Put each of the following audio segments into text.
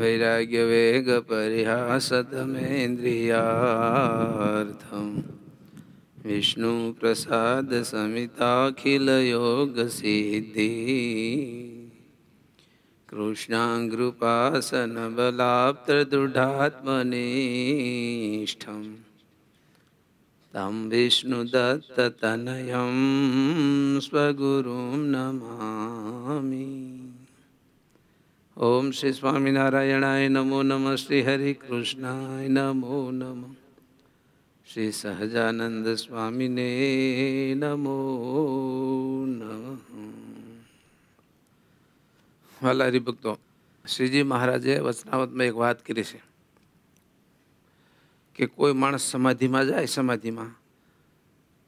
वैराग्यवेगपरिहासतमेन्द्रियार्थम् विष्णुप्रसादसमिताखिलयोगसिद्धि कृष्णाङ्कृपासनबलाप्तदृढात्मनिष्ठम् तं विष्णुदत्ततनयं स्वगुरुं नमामि ઓમ શ્રી સ્વામિનારાયણાય નમો નમઃ શ્રી હરિકૃષ્ણાય નમો નમ. શ્રી સહજાનંદ સ્વામીને નમો નમઃ. વાલા હરિભક્તો શ્રીજી મહારાજે વચનાવતમાં એક વાત કરી છે કે કોઈ માણસ સમાધિમાં જાય, સમાધિમાં,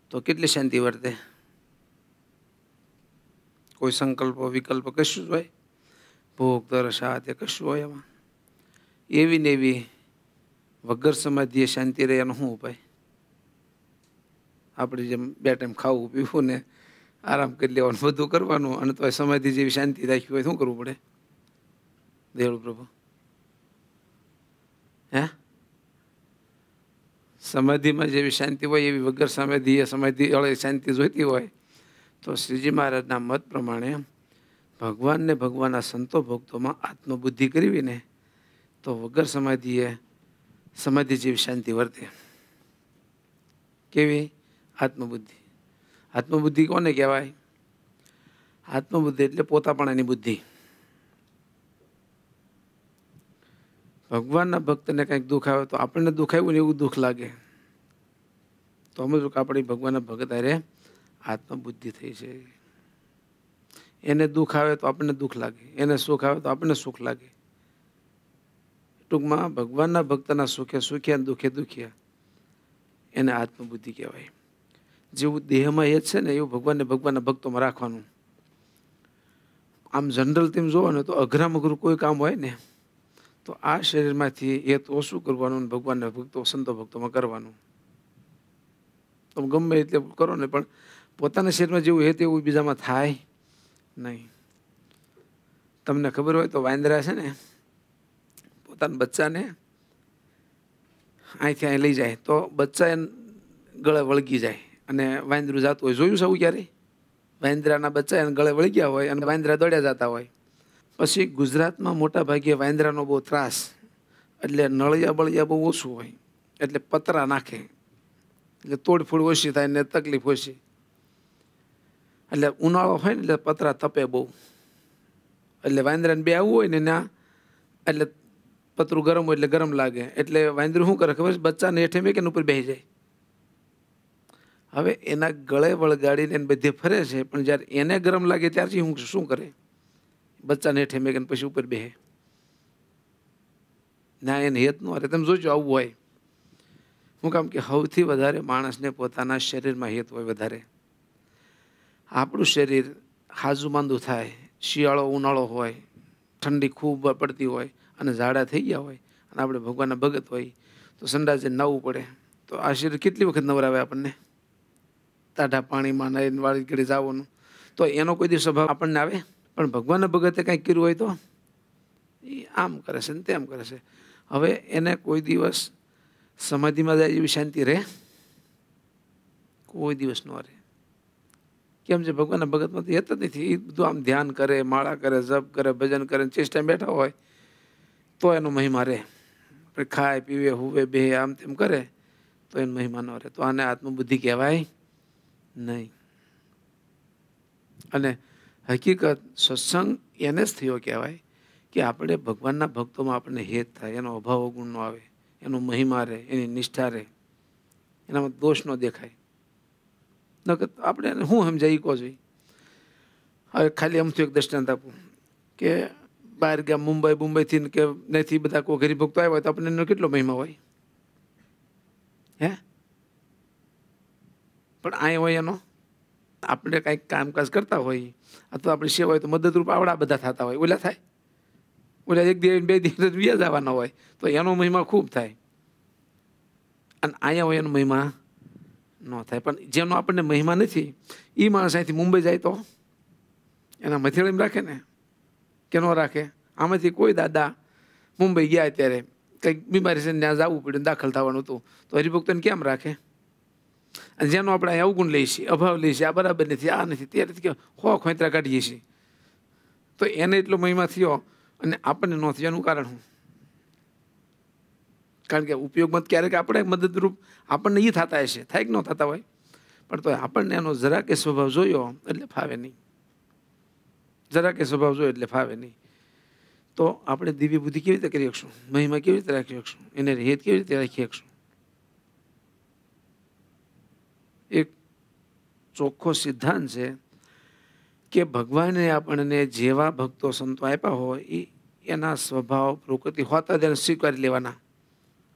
તો કેટલી શાંતિ વર્તે? કોઈ સંકલ્પ, વિકલ્પ કશું જ હોય? ભોગ તરસ આ તે કશું હોય એમાં એવી ને એવી વગર સમાધિએ શાંતિ રહે એનો શું ઉપાય? આપણે જેમ બે ટાઈમ ખાવું, પીવું ને આરામ કરી લેવાનું, બધું કરવાનું, અને તો સમાધિ જેવી શાંતિ રાખી હોય શું કરવું પડે? દેવળું પ્રભુ. હે? સમાધિમાં જેવી શાંતિ હોય, એવી વગર સમાધિ સમાધિ શાંતિ જોઈતી હોય, તો શ્રીજી મહારાજના મત પ્રમાણે ભગવાનને ભગવાનના સંતો ભક્તોમાં આત્મબુદ્ધિ કરવીને તો વગર સમાધિએ સમાધિ જેવી શાંતિ વર્તે. કેવી? આત્મબુદ્ધિ. આત્મબુદ્ધિ કોને કહેવાય? આત્મબુદ્ધિ એટલે પોતાપણાની બુદ્ધિ. ભગવાનના ભક્તને કંઈક દુઃખ આવે તો આપણને દુઃખ આવ્યું ને એવું દુઃખ લાગે. તો સમજો કે આપણી ભગવાનના ભગત અરે આત્મબુદ્ધિ થઈ છે. એને દુઃખ આવે તો આપણને દુઃખ લાગે. એને સુખ આવે તો આપણને સુખ લાગે. ટૂંકમાં ભગવાનના ભક્તના સુખે સુખ્યા દુઃખે દુખ્યા. એને આત્મબુદ્ધિ કહેવાય. જેવું દેહમાં એ છે ને એવું ભગવાનને ભગવાનના ભક્તોમાં રાખવાનું. આમ જનરલ તેમ જોવો ને તો અઘરામ અઘરું કોઈ કામ હોય ને, તો આ શરીરમાંથી એ તો ઓછું કરવાનું ભગવાનના ભક્તો, સંતો ભક્તોમાં કરવાનું. તમે ગમે એટલે કરો ને, પણ પોતાના શરીરમાં જેવું હે તેવું બીજામાં થાય. નહીં. તમને ખબર હોય તો વાંદરા છે ને, પોતાના બચ્ચાને અહીંથી અહીં લઈ જાય. તો બચ્ચા એને ગળે વળગી જાય અને વાંદરું જતું હોય. જોયું સૌ ક્યારે વાંદરાના બચ્ચા એને ગળે વળગ્યા હોય અને વાંદરા દોડ્યા જતા હોય. પછી ગુજરાતમાં મોટા ભાગે વાંદરાનો બહુ ત્રાસ એટલે નળિયા બળિયા બહુ ઓછું હોય. એટલે પતરા નાખે. એટલે તોડફોડ ઓછી થાય ને તકલીફ ઓછી. એટલે ઉનાળો હોય ને એટલે પતરા તપે બહુ. એટલે વાંદરાને બે આવવું હોય ને ના એટલે પતરું ગરમ હોય એટલે ગરમ લાગે. એટલે વાંદરું શું કરે ખબર બચ્ચાને હેઠે મેં કે ઉપર બેસી જાય. હવે એના ગળે વળગાડીને એને બધે ફરે છે, પણ જ્યારે એને ગરમ લાગે ત્યારથી હું શું કરે? બચ્ચાને હેઠે મેં પછી ઉપર બેહે. ના એને હેત નો અરે તમે જોજો આવું હોય. હું કામ કે સૌથી વધારે માણસને પોતાના શરીરમાં હેત હોય વધારે. આપણું શરીર હાજુ માંદું થાય, શિયાળો, ઉનાળો હોય, ઠંડી ખૂબ પડતી હોય અને ઝાડા થઈ ગયા હોય અને આપણે ભગવાનના ભગત હોય, તો સંડાસે નાવું પડે. તો આ શરીર કેટલી વખત નવરાવે આપણને? તાઢા પાણીમાં નાઈને વાળી ઘડી જવાનું. તો એનો કોઈ દિવસ સ્વભાવ આપણને આવે? પણ ભગવાનના ભગતે કાંઈક કર્યું હોય તો? એ આમ કરે છે ને તેમ કરે છે. હવે એને કોઈ દિવસ સમાધિમાં જાય એવી શાંતિ રહે? કોઈ દિવસ ન રહે. કેમ છે ભગવાનના ભગતમાં તો હેત જ નથી એ બધું આમ ધ્યાન કરે, માળા કરે, જપ કરે, ભજન કરે ચેષ્ટા બેઠા હોય, તો એનો મહિમા રહે. ખાય, પીવે, હુવે બે આમ તેમ કરે, તો એનો મહિમા ન રહે. તો આને આત્મબુદ્ધિ કહેવાય નહીં. અને હકીકત સત્સંગ એને જ થયો કહેવાય કે આપણે ભગવાનના ભક્તોમાં આપણને હેત થાય, એનો અભાવ ગુણ ન આવે, એનો મહિમા રહે, એની નિષ્ઠા રહે. એનામાં દોષ ન દેખાય. આપણે શું સમજાય કહો જોઈએ હવે ખાલી અમથું એક દ્રષ્ટાંત આપું કે બહાર ગયા મુંબઈ, મુંબઈથી કે નથી બધા કોઈ ગરીબ ભક્તો આવ્યા હોય તો આપણને એનો કેટલો મહિમા હોય? હે? પણ અહીંયા હોય એનો. આપણે કાંઈક કામકાજ કરતા હોય અથવા આપણી સેવા હોય તો મદદરૂપ આવડા બધા થતા હોય. ઓલા થાય? ઓલા એક દિવસ બે દિવસ વ્યાજ આવવાના હોય તો એનો મહિમા ખૂબ થાય. અને અહીંયા હોય એનો મહિમા ન થાય. પણ જેનો આપણને મહિમા નથી એ માણસ અહીંથી મુંબઈ જાય તો? એના મથેળીમાં રાખે ને? કે ન રાખે? આમાંથી કોઈ દાદા મુંબઈ ગયા ત્યારે કંઈક બીમારી છે ત્યાં જવું પડ્યું, દાખલ થવાનું હતું. તો હરિભક્તોને કેમ રાખે? અને જેનો આપણે અહીં અવગુણ લઈએ છીએ, અભાવ લઈએ છીએ, આ બરાબર નથી, આ નથી, તે નથી કે હો ખોતરા કાઢીએ છીએ. તો એને એટલો મહિમા થયો અને આપણને ન થયો એનું કારણ શું? કારણ કે ઉપયોગમાં ક્યારેક આપણે મદદરૂપ આપણને એ થતા હશે. થાય કે ન થતા હોય? પણ તો આપણને એનો જરા કે સ્વભાવ જોયો એટલે ફાવે નહીં. જરા કે સ્વભાવ જોયો એટલે ફાવે નહીં. તો આપણે દિવ્ય બુદ્ધિ કેવી રીતે કરી શકશું? મહિમા કેવી રીતે રાખી શકશું? એને રેત કેવી રીતે રાખી શકશું? એક ચોખ્ખો સિદ્ધાંત છે કે ભગવાને આપણને જેવા ભક્તો સંતો આપ્યા હોય એ એના સ્વભાવ, પ્રકૃતિ હોતા તેને સ્વીકારી લેવાના.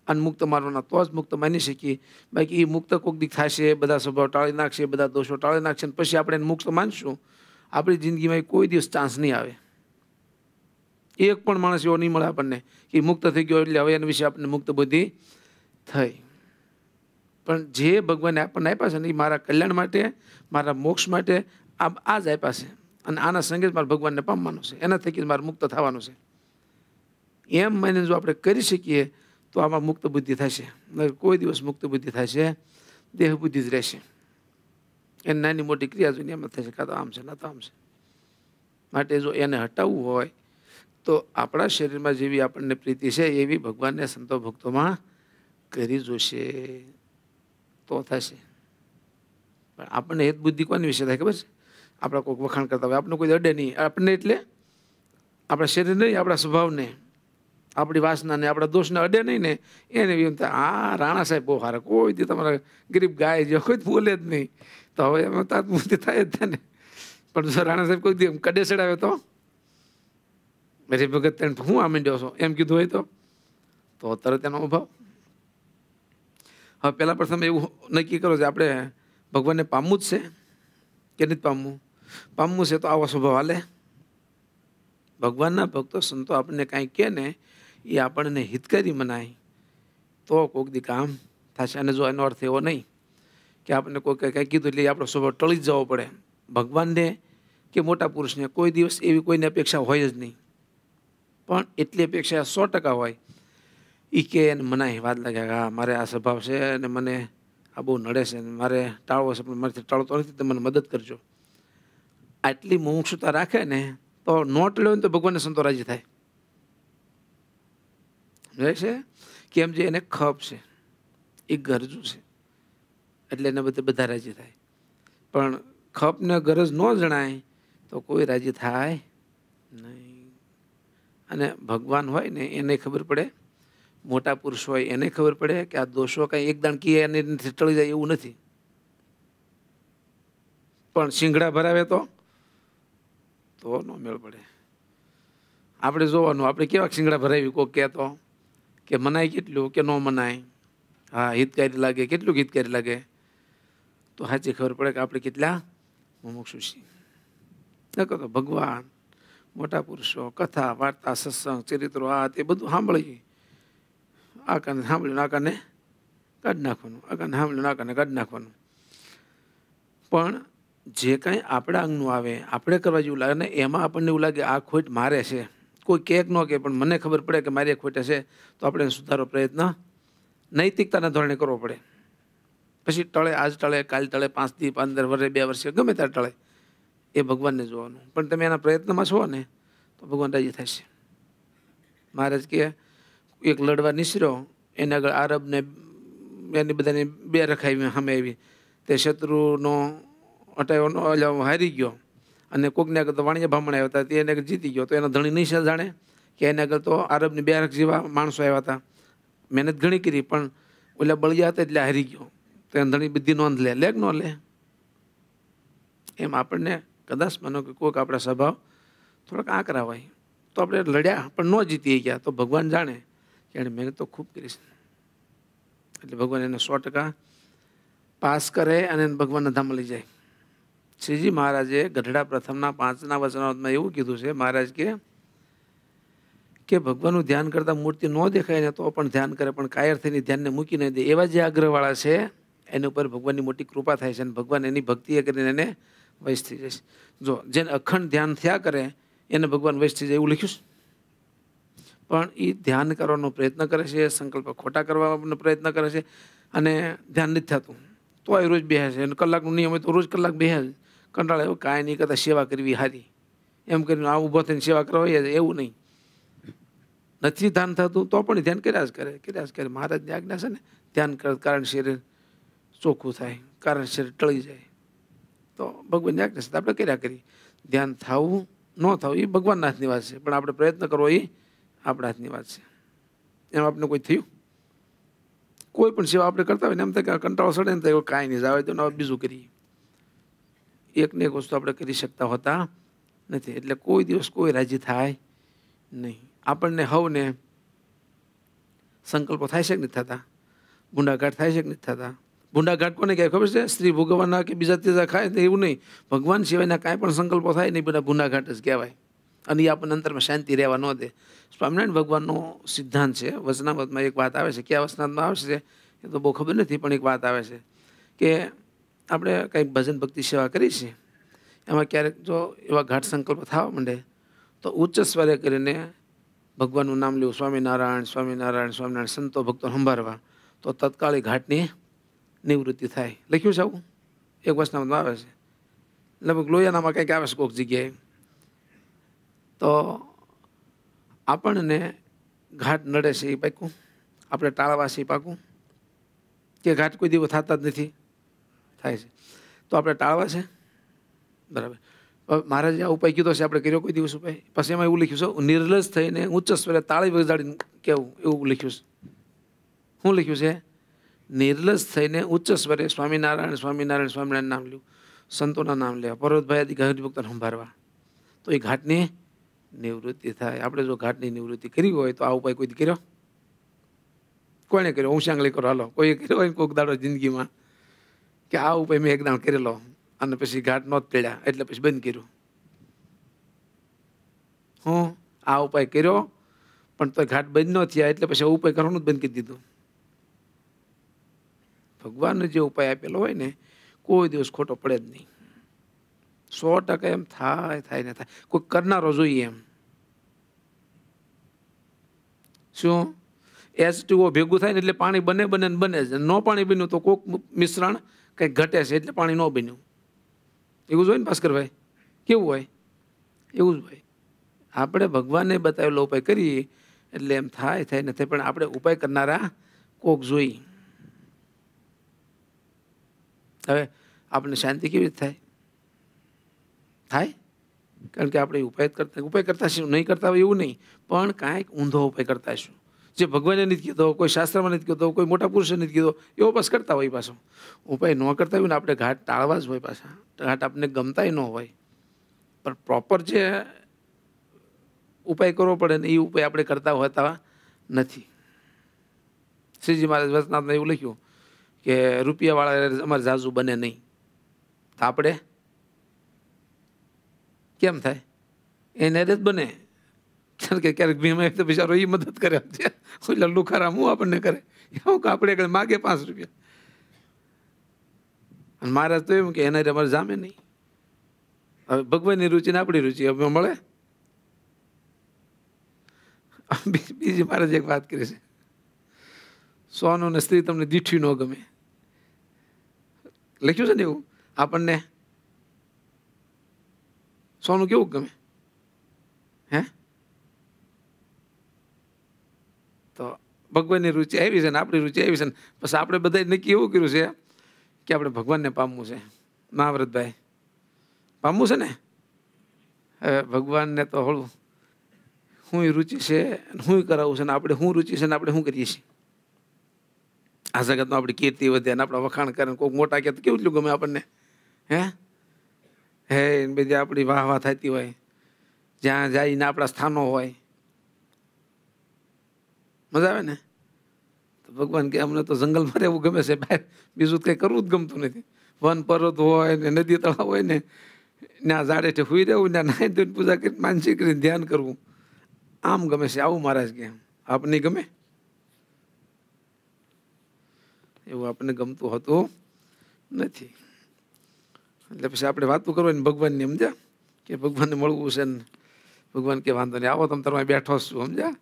અને મુક્ત મારવાના તો જ મુક્ત માની શકીએ. બાકી એ મુક્ત કોક દીક થશે, બધા સ્વભાવ ટાળી નાખશે, બધા દોષો ટાળી નાખશે અને પછી આપણે એને મુક્ત માનશું. આપણી જિંદગીમાં કોઈ દિવસ ચાન્સ નહીં આવે. એક પણ માણસ એવો નહીં મળે આપણને કે મુક્ત થઈ ગયો એટલે હવે એના વિશે આપણને મુક્ત બુદ્ધિ થઈ. પણ જે ભગવાને આપણને આપ્યા છે ને એ મારા કલ્યાણ માટે, મારા મોક્ષ માટે આ આ જ આપ્યા છે. અને આના સંગે જ મારે ભગવાનને પામવાનું છે. એના થકી જ મારે મુક્ત થવાનું છે. એમ માનીને જો આપણે કરી શકીએ તો આમાં મુક્ત બુદ્ધિ થશે. કોઈ દિવસ મુક્ત બુદ્ધિ થશે, દેહ બુદ્ધિ જ રહેશે. એને નાની મોટી ક્રિયા દુનિયામાં થશે, કાં તો આમ છે, ના તો આમ છે. માટે જો એને હટાવવું હોય, તો આપણા શરીરમાં જેવી આપણને પ્રીતિ છે, એવી ભગવાનને સંતો ભક્તોમાં કરી જોશે, તો થશે. પણ આપણને હેત બુદ્ધિ કોની વિશે થાય ખબર છે? આપણા કોઈક વખાણ કરતા હોય, આપણને કોઈ અડે નહીં. આપણને એટલે આપણા શરીર નહીં, આપણા સ્વભાવને. આપણી વાસનાને, આપણા દોષને અડે નહીં ને, એને એમ થાય, આ રાણા સાહેબ બહુ સારા, કોઈ દી તમારા ગરીબ ગાય જો કોઈ બોલે જ નહીં. તો હવે એમાં તાત બુદ્ધિ થાય જ ને. પણ રાણા સાહેબ કોઈ દી એમ કડે ચડાવે તો? મેરી ભગત તેને હું આ માંડ્યો છો? એમ કીધું હોય તો? તો તરત એનો અભાવ. હવે પહેલાં પ્રથમ એવું નક્કી કરો છે આપણે ભગવાનને પામવું જ છે? કે નથી પામવું? પામવું છે તો આવો સ્વભાવ હાલે. ભગવાનના ભક્તો સંતો આપણને કાંઈ કહે ને એ આપણને હિતકારી મનાય. તો કોઈક દી કામ થશે. અને જો એનો અર્થ એવો નહીં કે આપણને કોઈ કંઈ કીધું એટલે આપણો સ્વભાવ ટળી જ જવો પડે. ભગવાનને કે મોટા પુરુષને કોઈ દિવસ એવી કોઈની અપેક્ષા હોય જ નહીં. પણ એટલી અપેક્ષા સો ટકા હોય. એ કે એને મનાય. વાત લાગે હા, મારે આ સ્વભાવ છે અને મને આ બહુ નડે છે. મારે ટાળવો છે, પણ મારાથી ટાળતો નથી, તો મને મદદ કરજો. આટલી મુમુક્ષુતા રાખે ને તો નોટ લેવું તો ભગવાનને સંતો રાજી થાય. સમજાય છે? કેમ જે એને ખપ છે. એ ગરજુ છે. એટલે એને બધે બધા રાજી થાય. પણ ખપને ગરજ ન જણાય તો કોઈ રાજી થાય નહીં. અને ભગવાન હોય ને એને ખબર પડે. મોટા પુરુષ હોય એને ખબર પડે કે આ દોષો કાંઈ એક દાણ કીએ એને ટળી જાય એવું નથી. પણ શિંગડા ભરાવે તો? તો ન મેળ પડે. આપણે જોવાનું, આપણે કેવા શિંગડા ભરાવી કોઈ કહેતો કે મનાય કેટલું કે ન મનાય? હા, હિતકારી લાગે, કેટલું હિતકારી લાગે? તો સાચી ખબર પડે કે આપણે કેટલા મુમુક્ષુ છીએ. ન કહો તો ભગવાન, મોટા પુરુષો, કથા, વાર્તા, સત્સંગ, ચરિત્રો, આ તે બધું સાંભળીએ. આ કાને સાંભળ્યું આ કાને કાઢી નાખવાનું આ કાને સાંભળ્યું આ કાને કાઢી નાખવાનું. પણ જે કાંઈ આપણા અંગનું આવે, આપણે કરવા જેવું લાગે ને એમાં આપણને એવું લાગે, આ ખોટ મારે છે. કોઈ કેક ન કહે પણ મને ખબર પડે કે મારી ખોટે છે, તો આપણે સુધારો પ્રયત્ન નૈતિકતાના ધોરણે કરવો પડે. પછી ટળે, આજ ટળે, કાલ ટળે પાંચથી પંદર વર્ષે, બે વર્ષે, ગમે ત્યારે ટળે, એ ભગવાનને જોવાનું. પણ તમે એના પ્રયત્નમાં છો ને, તો ભગવાન રાજી થશે મહારાજ કે એક લડવા નિસર્યો, એને આગળ આરબને એની બધાની બે રખાવી સામે આવી. તે શત્રુનો હટાવ્યો હારી ગયો. અને કોકને તો વાણિયા બ્રાહ્મણ આવ્યા હતા, તે એને જીતી ગયો. તો એના ધણી નહીં જાણે કે એને તો આરબની બે રખ જેવા માણસો આવ્યા હતા. મહેનત ઘણી કરી, પણ ઓલા બળિયા હતા એટલે હારી ગયો. તો એને ધણી બધી નોંધ લે. લે ન લે. એમ આપણને કદાચ માનો કે કોઈક આપણા સ્વભાવ થોડાક આકરા હોય. તો આપણે લડ્યા, પણ ન જીતી ગયા. તો ભગવાન જાણે કે એણે મહેનત તો ખૂબ કરી છે. એટલે ભગવાન એને સો ટકા પાસ કરે અને ભગવાનના ધામમાં લઈ જાય. શ્રીજી મહારાજે ગઢડા પ્રથમના પાંચના વચનામાં એવું કીધું છે, મહારાજ કે કે ભગવાનનું ધ્યાન કરતાં મૂર્તિ ન દેખાય ને તો પણ ધ્યાન કરે, પણ કાયર થઈને ધ્યાનને મૂકી નહીં દે. એવા જે આગ્રહવાળા છે, એની ઉપર ભગવાનની મોટી કૃપા થાય છે અને ભગવાન એની ભક્તિ કરીને એને વૈશ થઈ જશે. જો, જેને અખંડ ધ્યાન થયા કરે, એને ભગવાન વૈશ થઈ જાય એવું લખ્યું પણ એ ધ્યાન કરવાનો પ્રયત્ન કરે છે, સંકલ્પ ખોટા કરવાનો પ્રયત્ન કરે છે અને ધ્યાન નથી થતું. તો એ રોજ બેસે અને કલાકનું નિયમ હોય તો રોજ કલાક બેસે કંટાળે એવું કાંઈ નહીં કરતાં સેવા કરવી સારી એમ કરીને આ ઊભો થઈને સેવા કરવા એવું નહીં. નથી ધ્યાન થતું, તો પણ ધ્યાન કર્યા જ કરે, કર્યા જ કરે. મહારાજની આજ્ઞા છે ને, ધ્યાન કરે, કારણ શરીર ચોખ્ખું થાય, કારણ શરીર ટળી જાય. તો ભગવાનની આજ્ઞા છે આપણે કર્યા કરીએ. ધ્યાન થવું, ન થવું, એ ભગવાનના હાથની વાત છે. પણ આપણે પ્રયત્ન કરવો એ આપણા હાથની વાત છે. એમ આપણે કોઈ થયું? કોઈ પણ સેવા આપણે કરતા હોય ને, એમ થાય કંટાળો સડે ને તો કાંઈ નહીં આવે તો બીજું કરીએ. એકને એક વસ્તુ આપણે કરી શકતા હોતા નથી. એટલે કોઈ દિવસ કોઈ રાજી થાય નહીં. આપણને હવને સંકલ્પો થાય છે કે નથી થતા? ગુંડાઘાટ થાય છે કે નથી થતા? ગુંડાઘાટ કોને કહેવાય ખબર છે? સ્ત્રી ભોગવવાના કે બીજા ત્રીજા ખાય એવું નહીં. ભગવાન સિવાયના કાંઈ પણ સંકલ્પો થાય નહીં બધા ગુંડાઘાટ જ કહેવાય. અને એ આપણને અંતરમાં શાંતિ રહેવા ન દે. સ્વામિનારાયણ ભગવાનનો સિદ્ધાંત છે. વચનામતમાં એક વાત આવે છે. ક્યાં વચનામતમાં આવશે એ તો બહુ ખબર નથી, પણ એક વાત આવે છે કે આપણે કંઈક ભજન ભક્તિ સેવા કરી છે એમાં ક્યારેક જો એવા ઘાટ સંકલ્પ થવા માંડે, તો ઉચ્ચ સ્વરે કરીને ભગવાનનું નામ લેવું, સ્વામિનારાયણ સ્વામિનારાયણ સ્વામિનારાયણ, સંતો, ભક્તો સંભાળવા, તો તત્કાળ ઘાટની નિવૃત્તિ થાય. લખ્યું છે આવું? એક વચનામતમાં આવે છે. લગભગ લોયાનામાં કંઈક આવે છે કોઈક જગ્યાએ. તો આપણને ઘાટ નડે છે એ પાકું આપણે ટાળવા છે એ પાકું કે ઘાટ કોઈ દિવસ થતા જ નથી? થાય છે. તો આપણે ટાળવા છે? બરાબર. મહારાજે આ ઉપાય કીધો છે, આપણે કર્યો કોઈ દિવસ ઉપાય? પછી એમાં એવું લખ્યું છે નિર્લજ થઈને ઉચ્ચ સ્વરે તાળી વગાડીને કેવું? એવું લખ્યું છે. શું લખ્યું છે? નિર્લજ થઈને ઉચ્ચ સ્વરે સ્વામિનારાયણ સ્વામિનારાયણ સ્વામિનારાયણ નામ લ્યું. સંતોના નામ લેવા પર્વતભાઈ આદિ ગહન સંભાળવા. તો એ ઘાટની નિવૃત્તિ થાય. આપણે જો ઘાટની નિવૃત્તિ કરી હોય, તો આ ઉપાય કોઈ કર્યો? કોણે કર્યો? હું કરો હાલો. કોઈ કર્યો હોય કોઈક દાડો જિંદગીમાં? કે આ ઉપાય મેં એક દાણ કરેલો. અને પછી ઘાટ નહોત પડ્યા, એટલે પછી બંધ કર્યું. હું આ ઉપાય કર્યો, પણ તો ઘાટ બંધ ન થયા, એટલે પછી ઉપાય કરવાનું જ બંધ કરી દીધું. ભગવાનને જે ઉપાય આપેલો હોય ને, કોઈ દિવસ ખોટો પડે જ નહીં. સો ટકા એમ થાય થાય ને થાય. કોઈ કરનારો જોઈએ એમ. શું? એચ ટુઓ ભેગું થાય ને એટલે પાણી બને બને ને બને જ. ન પાણી બન્યું તો કોક મિશ્રણ કંઈક ઘટે છે એટલે પાણી ન બન્યું. એવું જ હોય ને, ભાસ્કરભાઈ? કેવું હોય? એવું જ હોય. આપણે ભગવાનને બતાવેલો ઉપાય કરીએ એટલે એમ થાય થાય નથી પણ આપણે ઉપાય કરનારા કોક જોઈ. હવે આપણને શાંતિ કેવી રીતે થાય? થાય? કારણ કે આપણે ઉપાય કરતા ઉપાય કરતા શું? નહીં કરતા હોય એવું નહીં. પણ કાંઈક ઊંધો ઉપાય કરતા શું જે ભગવાને નથી કીધો, કોઈ શાસ્ત્રમાં નથી કીધો, કોઈ મોટા પુરુષે નથી કીધો, એવો બસ કરતા હોય પાછો. ઉપાય ન કરતા હોય ને આપણે ઘાટ ટાળવા જ હોય પાછા. ઘાટ આપણને ગમતાય ન હોય. પણ પ્રોપર જે ઉપાય કરવો પડે ને એ ઉપાય આપણે કરતા હોતા નથી. શ્રીજી મહારાજ વચનાથમાં એવું લખ્યું કે રૂપિયાવાળા અમારે ઝાઝુ બને નહીં. તો આપણે કેમ થાય? એને જ બને. કારણ કે ક્યારેક ભીમા તો બિચારો એ મદદ કરે. છે કોઈ લલ્લુ ખરા, હું આપણને કરે? એવું કે આપણે માગે પાંચ રૂપિયા? અને મહારાજ તો એમ કે, એના અમારે જામે નહીં. હવે ભગવાનની રુચિ ને આપણી રુચિ હવે મળે? બીજી મહારાજ એક વાત કરી છે. સોનું ને સ્ત્રી તમને દીઠી ન ગમે. લખ્યું છે ને એવું? આપણને સોનું કેવું ગમે? હે તો ભગવાનની રુચિ આવી છે ને આપણી રુચિ આવી છે ને, પછી આપણે બધાએ નક્કી એવું કર્યું છે કે આપણે ભગવાનને પામવું છે. મહાવ્રતભાઈ, પામવું છે ને? હવે ભગવાનને તો હળવું. હું રુચિ છે હું કરાવું છે ને આપણે શું રુચિ છે ને આપણે શું કરીએ છીએ? આ જગતમાં આપણી કીર્તિ વધે અને આપણા વખાણ કરે કોઈક મોટા કહે તો કેવું ગમે આપણને? હે? હે બધી આપણી વાહ વાહ થતી હોય. જ્યાં જઈને આપણા સ્થાનો હોય. મજા આવે ને? તો ભગવાન કે અમને તો જંગલમાં રહેવું ગમે છે બહાર બીજું કંઈ કરવું જ ગમતું નથી. વન પર્વત હોય ને નદી તળાવ હોય ને ત્યાં ઝાડે હુઈ રહેવું ત્યાં નાહી ધોઈને પૂજા કરીને માનસી કરીને ધ્યાન કરવું. આમ ગમે છે આવું મહારાજ કે આપને ગમે? એવું આપણને ગમતું હતું નથી. એટલે પછી આપણે વાતું કરવાની ભગવાનની, સમજ્યા? કે ભગવાનને મળવું છે ને, ભગવાન કે વાંધો નહીં. આવો તમે તમારે બેઠો છું, સમજ્યા?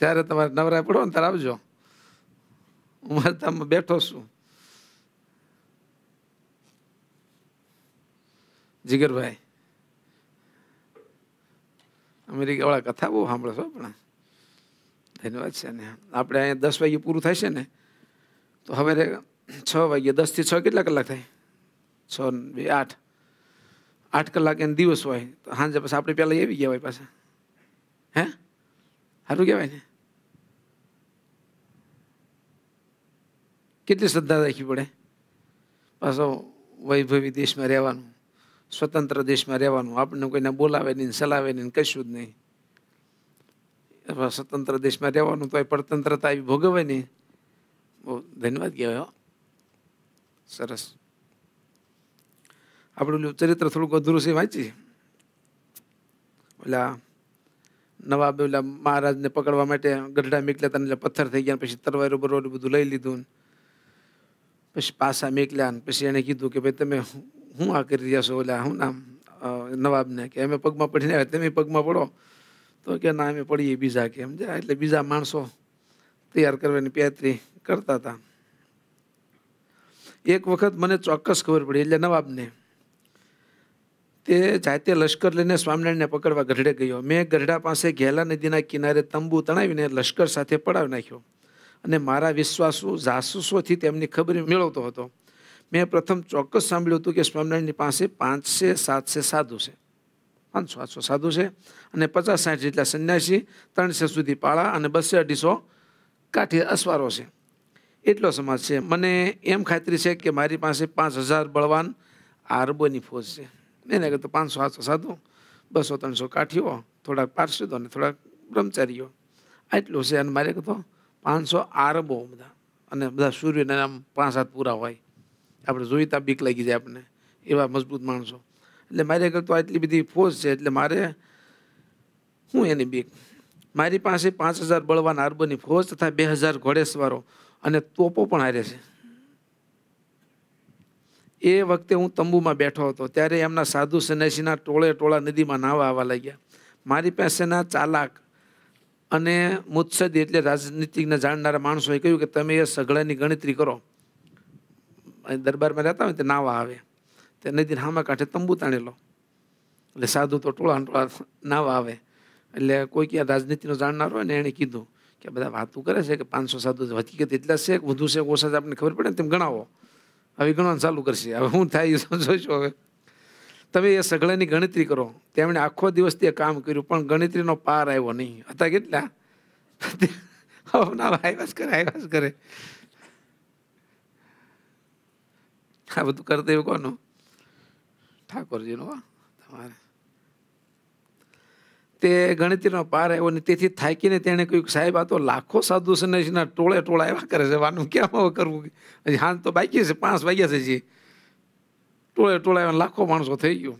જ્યારે તમારે નવરાય પડો ને ત્યારે આવજો. હું મારા બેઠો છું. જીગરભાઈ, અમેરિકા વાળા કથા બહુ સાંભળો છો પણ. ધન્યવાદ છે ને. આપણે અહીંયા દસ વાગ્યે પૂરું થાય છે ને, તો હવે છ વાગ્યે દસથી છ કેટલા કલાક થાય? છ બે, આઠ. આઠ કલાક એને દિવસ હોય, તો સાંજે પછી આપણે પહેલાં આવી ગયા હોય પાછા. હે? સારું કહેવાય ને? કેટલી શ્રદ્ધા રાખવી પડે? પાછો વૈભવી દેશમાં રહેવાનું, સ્વતંત્ર દેશમાં રહેવાનું. આપણને કોઈને બોલાવે નહીં, સલાવે નહીં, કશું જ નહીં. સ્વતંત્ર દેશમાં રહેવાનું તો એ પરતંત્રતા આવી ભોગવે નહીં. બહુ ધન્યવાદ કહેવાય સરસ. આપણું ચરિત્ર થોડુંક અધૂરું છે વાંચી? ઓલા નવાબ ઓલા મહારાજને પકડવા માટે ગઢડા મેકલ્યા તને એટલે પથ્થર થઈ ગયા પછી તરવારો બરોબર બધું લઈ લીધું પછી પાછા મેકલ્યા પછી એણે કીધું કે ભાઈ, તમે હું આ કરી રહ્યા છો? ઓલા શું નામ નવાબને કે અમે પગમાં પડીને આવ્યા, તમે પગમાં પડો. તો કે, ના, અમે પડીએ બીજા કે. એમ જાય, એટલે બીજા માણસો તૈયાર કરવાની પેતરી કરતા હતા. એક વખત મને ચોક્કસ ખબર પડી, એટલે નવાબને તે જાતે લશ્કર લઈને સ્વામિનારાયણને પકડવા ગઢડે ગયો. મેં ગઢડા પાસે ઘેલા નદીના કિનારે તંબુ તણાવીને લશ્કર સાથે પડાવી નાખ્યો. અને મારા વિશ્વાસો જાસૂસોથી તેમની ખબર મેળવતો હતો. મેં પ્રથમ ચોક્કસ સાંભળ્યું હતું કે સ્વામિનારાયણની પાસે પાંચસે, સાતસે સાધુ છે. પાંચસો આઠસો સાધુ છે અને પચાસ, સાઠ જેટલા સંન્યાસી, ત્રણસો સુધી પાળા અને બસો, અઢીસો કાઠી અસવારો છે. એટલો સમાજ છે. મને એમ ખાતરી છે કે મારી પાસે પાંચ હજાર બળવાન આરબોની ફોજ છે. એને કરતાં પાંચસો આઠસો સાધુ, બસો, ત્રણસો કાઠીઓ, થોડાક પારસીદો અને થોડાક બ્રહ્મચારીઓ. આટલું છે અને મારે કહેતો પાંચસો આરબો બધા. અને બધા સૂર્યના આમ પાંચ હાથ પૂરા હોય. આપણે જોઈતા બીક લાગી જાય આપણને. એવા મજબૂત માણસો. એટલે મારી આગળ તો આટલી બધી ફોજ છે, એટલે મારે હું એની બીક? મારી પાસે પાંચ હજાર બળવાન આરબોની ફોજ તથા બે હજાર ઘોડેસવારો અને તોપો પણ હારે છે. એ વખતે હું તંબુમાં બેઠો હતો, ત્યારે એમના સાધુ સન્યાસીના ટોળે ટોળા નદીમાં નાહવા આવવા લાગ્યા. મારી પાસેના ચાલાક અને મુત્સદી એટલે રાજનીતિને જાણનારા માણસોએ કહ્યું કે તમે એ સઘળાની ગણતરી કરો. દરબારમાં રહેતા હોય તે નાવા આવે. તે નદીના હામા કાંઠે તંબુ તાણેલો. એટલે સાધુ તો ટોળા ટોળા નાવા આવે. એટલે કોઈ ક્યાં રાજનીતિનો જાણનાર હોય ને એણે કીધું કે બધા વાતું કરે છે કે પાંચસો સાધુ હકીકત એટલા છે વધુ છે ઓછા આપણને ખબર પડે ને તેમ ગણાવો. હવે ગણવાનું ચાલુ કરશે. હવે હું થાય જોઈશું હવે. તમે એ સગળાની ગણતરી કરો. તેમણે આખો દિવસ તે કામ કર્યું, પણ ગણતરીનો પાર આવ્યો નહીં. હતા કેટલા? આવ્યાસ કરે, આવ્યા જ કરે. આ બધું કરતા એવું કોનું? ઠાકોરજીનું તમારે. તે ગણતરીનો પાર આવ્યો ને તેથી થાકીને તેણે કહ્યું સાહેબ, આ તો લાખો સાધુ સંન્યાસીના ટોળે ટોળા એવા કરે છે. વાનું કેમ કરવું? હજી તો બાકી છે, પાંચ વાગ્યા છે જી ટોળે ટોળાવે લાખો માણસો થઈ ગયું.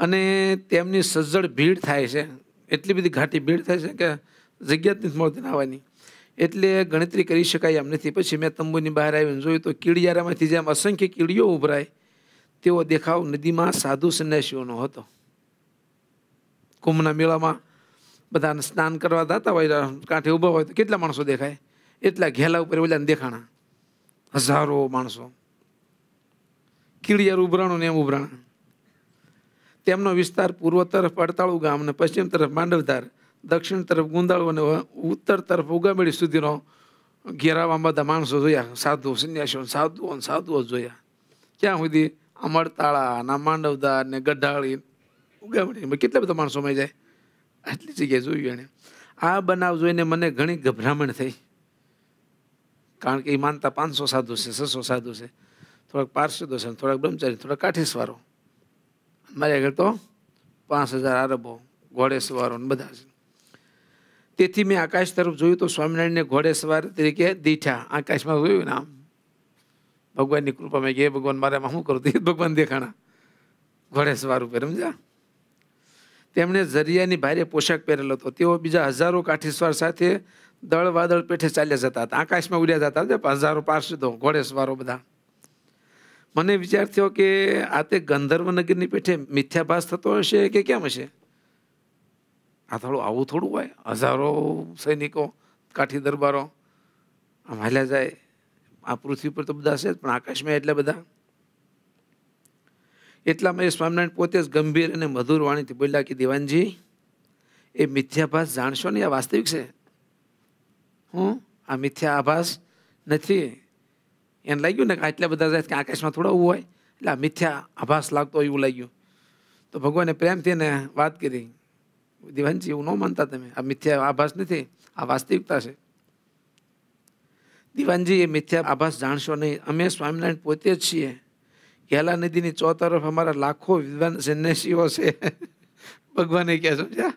અને તેમની સજ્જડ ભીડ થાય છે. એટલી બધી ઘાટી ભીડ થાય છે કે જગ્યા જ નથી મળતી નાવાની એટલે ગણતરી કરી શકાય એમ નથી. પછી મેં તંબુની બહાર આવીને જોયું તો કીડિયારામાંથી જેમ અસંખ્ય કીડીઓ ઉભરાય, તેવો દેખાવ નદીમાં સાધુ સંન્યાસીઓનો હતો. કુંભના મેળામાં બધાને સ્નાન કરવા જતા હોય, કાંઠે ઊભા હોય તો કેટલા માણસો દેખાય? એટલા ઘેલા ઉપર ઓલાને દેખાણા. હજારો માણસો. કીડિયાર ઉભરાણું ને એમ ઉભરાણા. તેમનો વિસ્તાર પૂર્વ તરફ અડતાળું ગામ અને પશ્ચિમ તરફ માંડવધાર દક્ષિણ તરફ ગુંદાળું અને ઉત્તર તરફ ઉગામેડી સુધીનો ઘેરાવામાં બધા માણસો જોયા. સાધુ, સંન્યાસીઓ સાધુઓ સાધુઓ જોયા. ક્યાં સુધી? અમરતાળા ના માંડવદાર ને ગઢાળી ઉગામડી. કેટલા બધા માણસો માં જાય? આટલી જગ્યાએ જોયું એને. આ બનાવ જોઈને મને ઘણી ગભરામણ થઈ. કારણ કે એ માનતા પાંચસો સાધુ છે, છસો સાધુ છે. થોડાક પાર્ષદો છે થોડાક બ્રહ્મચારી થોડાક કાઠીસવારો મારી આગળ તો પાંચ હજાર આરબો ઘોડેસવારો ને બધા છે. તેથી મેં આકાશ તરફ જોયું તો સ્વામિનારાયણને ઘોડેસવાર તરીકે દીઠા. આકાશમાં જોયું ને આમ. ભગવાનની કૃપામાં કે ભગવાન મારામાં શું કરું તે ભગવાન દેખાણા. ઘોડે સવાર ઉપર સમજા તેમણે જરિયાની ભારે પોશાક પહેરેલો હતો. તેઓ બીજા હજારો કાઠીસવાર સાથે દળ વાદળ પેઠે ચાલ્યા જતા હતા. આકાશમાં ઉડ્યા જતા હતા. હજારો પારસીદો ઘોડે સવારો બધા. મને વિચાર થયો કે આ તે ગંધર્વનગરની પેઠે મિથ્યાભાસ થતો હશે કે કેમ હશે? આ થોડું આવું થોડું હોય. હજારો સૈનિકો કાઠી દરબારો આમ હાલ્યા જાય. આ પૃથ્વી પર તો બધા છે પણ આકાશમાં એટલા બધા. એટલામાં એ સ્વામિનારાયણ પોતે જ ગંભીર અને મધુર વાણીથી બોલ્યા કે, દિવાનજી, એ મિથ્યાભાસ જાણશો ને? આ વાસ્તવિક છે. હું આ મિથ્યા આભાસ નથી. એને લાગ્યું ને કે આટલા બધા જાય કે આકાશમાં થોડા હોય. એટલે આ મિથ્યા આભાસ લાગતો હોય એવું લાગ્યું. તો ભગવાને પ્રેમથી એને વાત કરી. દિવાનજી, એવું ન માનતા તમે. આ મિથ્યા આભાસ નથી, આ વાસ્તવિકતા છે. દિવાનજી, એ મિથ્યા આભાસ જાણશો નહીં. અમે સ્વામિનારાયણ પોતે જ છીએ. ગેલા નદીની ચો તરફ અમારા લાખો વિદ્વાન સન્યાસીઓ છે. ભગવાને કહે સમજ્યા?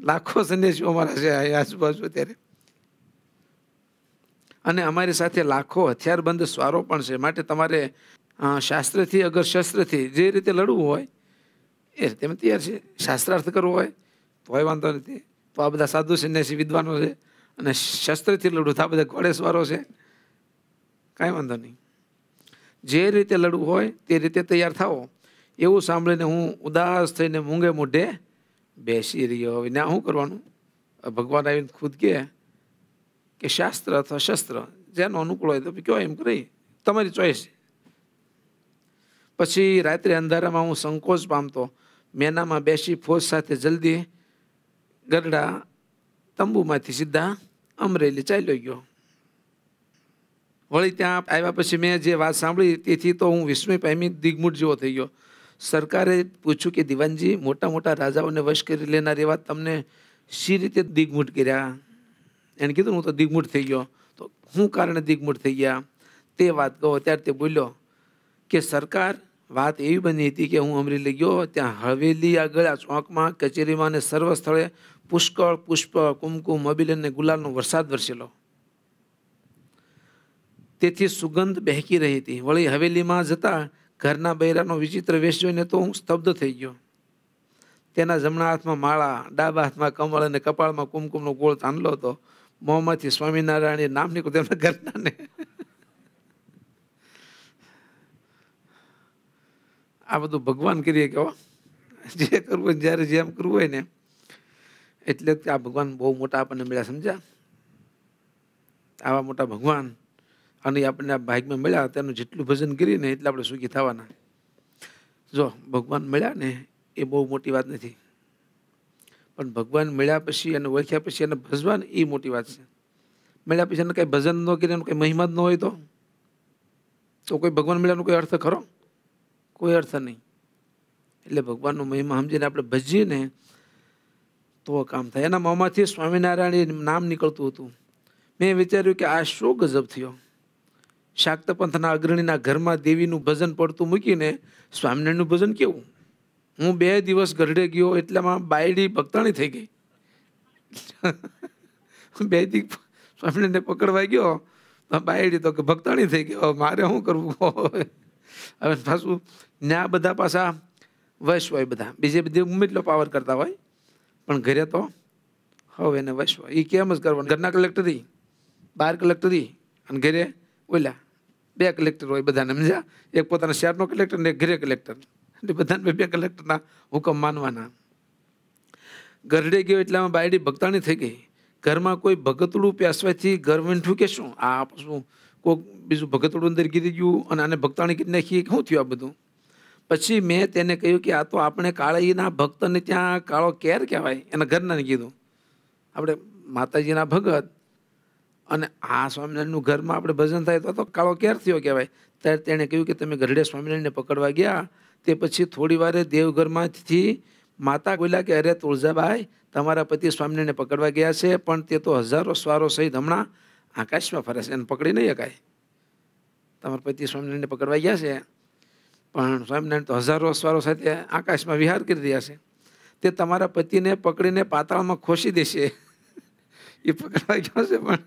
લાખો સન્યાસીઓ અમારા છે આજુબાજુ અત્યારે. અને અમારી સાથે લાખો હથિયારબંધ સ્વારો પણ છે. માટે તમારે શાસ્ત્રથી, અગર શસ્ત્રથી જે રીતે લડવું હોય, એ રીતે અમે તૈયાર છે શાસ્ત્રાર્થ કરવો હોય, તોય વાંધો નથી. તો આ બધા સાધુ સંન્યાસી વિદ્વાનો છે અને શસ્ત્રથી લડવું તો આ બધા ઘોડેસવારો છે. કાંઈ વાંધો નહીં. જે રીતે લડવું હોય, તે રીતે તૈયાર થાવો એવું સાંભળીને હું ઉદાસ થઈને મૂંગે મોઢે બેસી રહ્યો. હવે ના, શું કરવાનું? ભગવાન આવીને ખુદ કહે કે શાસ્ત્ર અથવા શસ્ત્ર, જેનો અનુકૂળ હોય તો કયો એમ કરી તમારી ચોઈસ પછી રાત્રે અંધારામાં હું સંકોચ પામતો, મેનામાં બેસી ફોજ સાથે જલ્દી ગરડા તંબુમાંથી સીધા અમરેલી ચાલ્યો ગયો. વળી ત્યાં આવ્યા પછી મેં જે વાત સાંભળી તેથી તો હું વિસ્મય પામી દિગ્મૂઢ જેવો થઈ ગયો. સરકારે પૂછ્યું કે, દિવાનજી મોટા મોટા રાજાઓને વશ કરી લેનાર એવા તમને શી રીતે દિગ્મૂઢ કર્યા? એને કીધું હું તો દિગ્મૂઢ થઈ ગયો. તો શું કારણે દિગ્મૂઢ થઈ ગયા? તે વાત કહો. ત્યારે તે બોલ્યો કે, સરકાર, વાત એવી બની હતી કે હું અમરેલી ગયો, ત્યાં હવેલી આગળ આ ચોકમાં, કચેરીમાં અને સર્વ સ્થળે પુષ્કળ પુષ્પ, કુમકુમ, અબીલ અને ગુલાલનો વરસાદ વરસેલો. તેથી સુગંધ બહેકી રહી હતી. વળી હવેલીમાં જતા ઘરના બૈરાનો વિચિત્ર વેશ જોઈને તો હું સ્તબ્ધ થઈ ગયો. તેના જમણા હાથમાં માળા, ડાબા હાથમાં કમળ અને કપાળમાં કુમકુમનો ગોળ તાંડલો હતો. મોંમાંથી સ્વામિનારાયણ નામ નીકળ્યું તેમના ઘરનાને આ બધું ભગવાન કરીએ કે જે કરવું હોય જ્યારે જેમ કરવું હોય ને, એટલે આ ભગવાન બહુ મોટા આપણને મળ્યા, સમજ્યા? આવા મોટા ભગવાન અને એ આપણને આ ભાગમાં મળ્યા, તેનું જેટલું ભજન કરીને એટલે આપણે સુખી થવાના. જો ભગવાન મળ્યા ને, એ બહુ મોટી વાત નથી. પણ ભગવાન મળ્યા પછી અને ઓળખ્યા પછી એને ભજવા એ મોટી વાત છે. મળ્યા પછી એને કંઈ ભજન ન કરીને કંઈ મહિમા જ ન હોય તો? તો કોઈ ભગવાન મળ્યાનો કોઈ અર્થ ખરો? કોઈ અર્થ નહીં. એટલે ભગવાનનો મહિમા સમજીને આપણે ભજીએ ને તો કામ થાય. એના મોંમાંથી સ્વામિનારાયણ નામ નીકળતું હતું. મેં વિચાર્યું કે આ શું ગજબ થયો? શાક્ત પંથના અગ્રણીના ઘરમાં દેવીનું ભજન પડતું મૂકીને સ્વામિનારાયણનું ભજન કેવું? હું બે દિવસ ગરડે ગયો એટલામાં બાયડી ભક્તાણી થઈ ગઈ. બે દી સ્વામીને પકડવા ગયો, તો બાયડી તો કે ભક્તાણી થઈ ગયો મારે શું કરવું? હવે પાછું ન્યા બધા પાછા વશ હોય બધા. બીજે બધી એટલો પાવર કરતા હોય, પણ ઘરે તો હવે એને વશ હોય એ કેમ જ કરવાનું? ઘરના કલેક્ટરી બાર કલેક્ટરી અને ઘરે ઓલા બે કલેક્ટર હોય બધાને, સમજ્યા? એક પોતાના શહેરનો કલેક્ટર ને એક ઘરે કલેક્ટર એટલે બધાને બે બે કલેક્ટરના હુકમ માનવાના. ગરડે ગયો એટલે આમાં બાયડી ભક્તાણી થઈ ગઈ. ઘરમાં કોઈ ભગતડું પ્યાસવાથી ઘર વીંઠું કે શું? આ શું કોઈક બીજું ભગતડું અંદર ગીરી ગયું અને આને ભક્તાણી કરી નાખીએ શું થયું આ બધું? પછી મેં તેને કહ્યું કે આ તો આપણે કાળીના ભક્તને ત્યાં કાળો કેર કહેવાય, એના ઘરનાને કીધું. આપણે માતાજીના ભગત અને આ સ્વામિનારાયણનું ઘરમાં આપણે ભજન થાય તો કાળો કેર થયો કહેવાય. ત્યારે તેણે કહ્યું કે તમે ગરડે સ્વામિનારાયણને પકડવા ગયા તે પછી થોડી વારે દેવઘરમાંથી માતા બોલ્યા કે, અરે તુળજાભાઈ તમારા પતિ સ્વામીને પકડવા ગયા છે, પણ તે તો હજારો સ્વારો સહિત હમણાં આકાશમાં ફરે છે, એને પકડી નહીં શકાય. તમારા પતિ સ્વામિનારાયણને પકડવા ગયા છે, પણ સ્વામિનારાયણ તો હજારો સ્વારો સાથે આકાશમાં વિહાર કરી રહ્યા છે. તે તમારા પતિને પકડીને પાતાળમાં ખોસી દેશે. એ પકડવા ગયો છે, પણ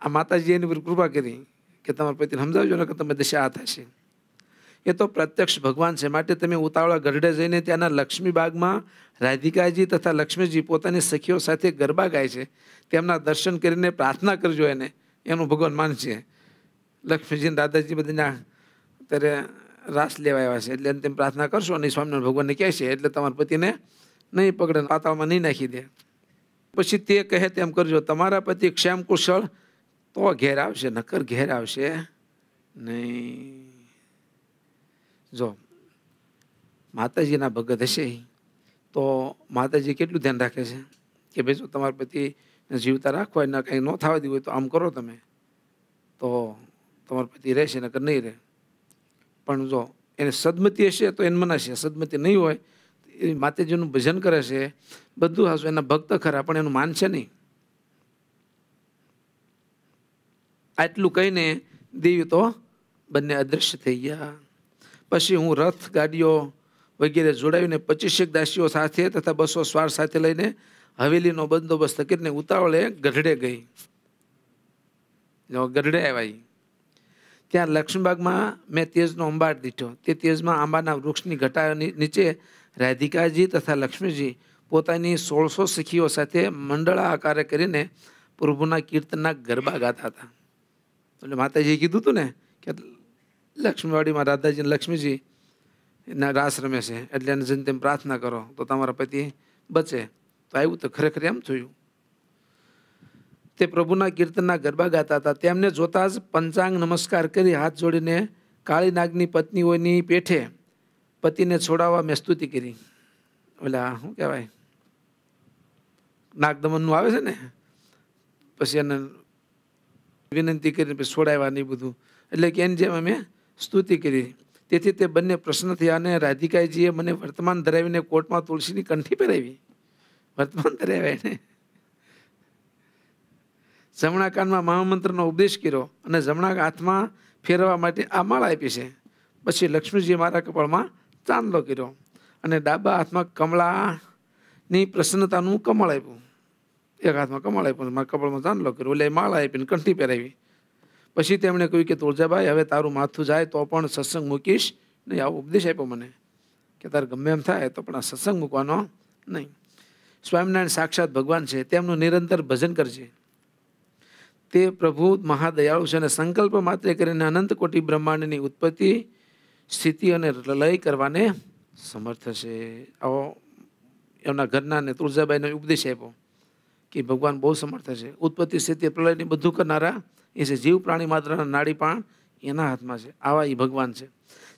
આ માતાજી એની પર કૃપા કરી કે, તમારા પતિને સમજાવજો ને કે તમે દશા આ થશે. એ તો પ્રત્યક્ષ ભગવાન છે. માટે તમે ઉતાવળા ગરડે જઈને ત્યાંના લક્ષ્મી બાગમાં રાધિકાજી તથા લક્ષ્મીજી પોતાની સખીઓ સાથે ગરબા ગાય છે. તેમના દર્શન કરીને પ્રાર્થના કરજો એને. એનું ભગવાન માન છે લક્ષ્મીજી દાદાજી બધીના અત્યારે રાસ લેવા આવ્યા છે. એટલે તેમ પ્રાર્થના કરશો અને સ્વામિનારાયણ ભગવાનને કહે છે, એટલે તમારા પતિને નહીં પકડે પાતાળમાં નહીં નાખી દે. પછી તે કહે તેમ કરજો, તમારા પતિ ક્ષેમ કુશળ તો ઘેર આવશે, નકર ઘેર આવશે નહીં. જો માતાજીના ભગત હશે, તો માતાજી કેટલું ધ્યાન રાખે છે? કે ભાઈ જો તમારા પતિ જીવતા રાખવા એના કંઈ ન થવા દેવું હોય તો આમ કરો તમે. તો તમારો પતિ રહેશે નકર નહીં રહે. પણ જો એને સદમતી હશે તો એને મનાશે. સદમતી નહીં હોય એ માતાજીનું ભજન કરે છે. બધું હાસું એના ભક્ત ખરા, પણ એનું માન છે નહીં. આટલું કહીને દેવી તો બંને અદૃશ્ય થઈ ગયા. પછી હું રથ, ગાડીઓ વગેરે જોડાવીને પચીસેક દાસીઓ સાથે તથા બસો સ્વાર સાથે લઈને હવેલીનો બંદોબસ્ત કરીને ઉતાવળે ગઢડે ગઈ. ગઢડે આવ્યા ત્યાં લક્ષ્મીબાગમાં મેં તેજનો અંબાડ દીઠો તે તેજમાં આંબાના વૃક્ષની ઘટા નીચે રાધિકાજી તથા લક્ષ્મીજી પોતાની સોળસો શીખીઓ સાથે મંડળા આકારે કરીને પ્રભુના કીર્તનના ગરબા ગાતા હતા. એટલે માતાજીએ કીધું હતું ને કે લક્ષ્મીવાડીમાં રાધાજી લક્ષ્મીજી એના રાસ રમે છે, એટલે એને જેમ તેમ પ્રાર્થના કરો, તો તમારા પતિ બચે. તો આવ્યું તો ખરેખર એમ થયું. તે પ્રભુના કીર્તનના ગરબા ગાતા હતા. તેમને જોતા જ પંચાંગ નમસ્કાર કરી હાથ જોડીને કાળી નાગની પત્નીઓની પેઠે પતિને છોડાવવા મેં સ્તુતિ કરી. ઓલા, શું કહેવાય? નાગદમનનું આવે છે ને? પછી એને વિનંતી કરીને પછી છોડાવ્યા નહીં બધું. એટલે કે એની જેમ અમે સ્તુતિ કરી. તેથી તે બંને પ્રશ્ન થયા અને રાધિકાજીએ મને વર્તમાન ધરાવીને કોર્ટમાં તુલસીની કંઠી પહેરાવી. વર્તમાન ધરાવ્યા એને. જમણા કાનમાં મહામંત્રનો ઉપદેશ કર્યો અને જમણા હાથમાં ફેરવવા માટે આ માળ આપી છે. પછી લક્ષ્મીજીએ મારા કપાળમાં ચાંદલો કર્યો અને ડાબા હાથમાં કમળાની પ્રસન્નતાનું કમળ આપ્યું. એક હાથમાં કમળ આપ્યું, મારા કપાળમાં ચાંદલો કર્યો. એટલે માળા આપીને કંઠી પહેરાવી. પછી તેમણે કહ્યું કે તુળજાભાઈ હવે તારું માથું જાય તો પણ સત્સંગ મૂકીશ નહીં. આવો ઉપદેશ આપ્યો મને કે, તારે ગમે એમ થાય તો પણ આ સત્સંગ મૂકવાનો નહીં. સ્વામિનારાયણ સાક્ષાત ભગવાન છે. તેમનું નિરંતર ભજન કરજે. તે પ્રભુ મહાદયાળુ છે અને સંકલ્પ માત્ર કરીને અનંત કોટી બ્રહ્માંડની ઉત્પત્તિ, સ્થિતિ અને લય કરવાને સમર્થ છે. આવો એમના ઘરના ને તુળજાબાઈને ઉપદેશ આપ્યો કે, ભગવાન બહુ સમર્થ છે. ઉત્પત્તિ, સ્થિતિ, પ્રલયની બધું કરનારા એ છે જીવ પ્રાણી માત્રના નાડી પણ એના હાથમાં છે. આવા એ ભગવાન છે.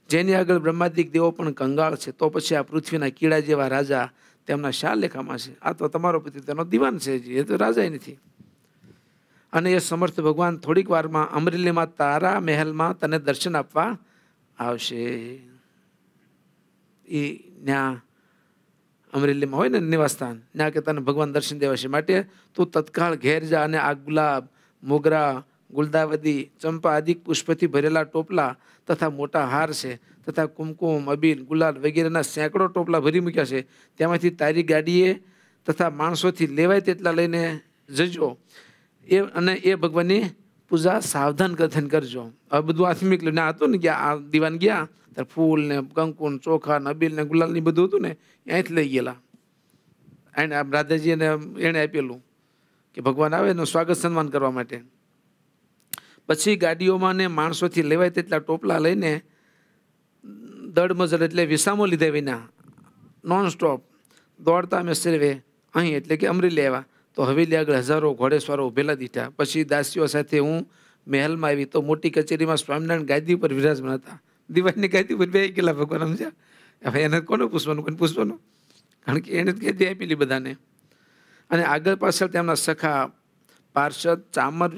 જેની આગળ બ્રહ્માદિક દેવો પણ કંગાળ છે, તો પછી આ પૃથ્વીના કીડા જેવા રાજા તેમના શા લેખામાં છે. આ તો તમારો પતિ તેનો દિવાન છે એ તો રાજા નથી. અને એ સમર્થ ભગવાન થોડીક વારમાં અમરેલીમાં તારા મહેલમાં તને દર્શન આપવા આવશે. એ ત્યાં અમરેલીમાં હોય ને નિવાસસ્થાન ત્યાં કે તને ભગવાન દર્શન દેવા છે માટે તું તત્કાળ ઘેર જા અને આ ગુલાબ, મોગરા ગુલદાવદી ચંપા આદિ પુષ્પથી ભરેલા ટોપલા તથા મોટા હાર છે, તથા કુમકુમ અબીલ ગુલાલ વગેરેના સેંકડો ટોપલા ભરી મૂક્યા છે. તેમાંથી તારી ગાડીએ તથા માણસોથી લેવાય તેટલા લઈને જજો. એ અને એ ભગવાનની પૂજા સાવધાન કથન કરજો. હવે બધું આથમિક લઈને હતું ને ગયા, આ દિવાન ગયા, ત્યારે ફૂલ ને કંકુન, ચોખા ને અબીલ ને ગુલાલ ને બધું હતું ને અહીંથી લઈ ગયેલા. એને રાધાજીને એણે આપેલું કે ભગવાન આવે એનું સ્વાગત સન્માન કરવા માટે. પછી ગાડીઓમાં ને માણસોથી લેવાય તેટલા ટોપલા લઈને દડમજર એટલે વિસામો લીધા વિના નોન સ્ટોપ દોડતા અમે સિરવે, અહીં એટલે કે અમરેલી આવ્યા. તો હવેલી આગળ હજારો ઘોડેસવારો ઉભેલા દીઠા પછી દાસીઓ સાથે હું મહેલમાં આવી તો મોટી કચેરીમાં સ્વામિનારાયણ ગાદી ઉપર વિરાજમાન હતા. દિવાળીની ગાદી ઉપર બે ગયેલા ભગવાન, સમજ્યા? હવે એને કોને પૂછવાનું કોને પૂછવાનું? કારણ કે એને ગાદી આપેલી બધાને. અને આગળ પાછળ તેમના સખા પાર્ષદ ચામર